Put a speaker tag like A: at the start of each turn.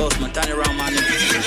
A: boss, man, turn around, my.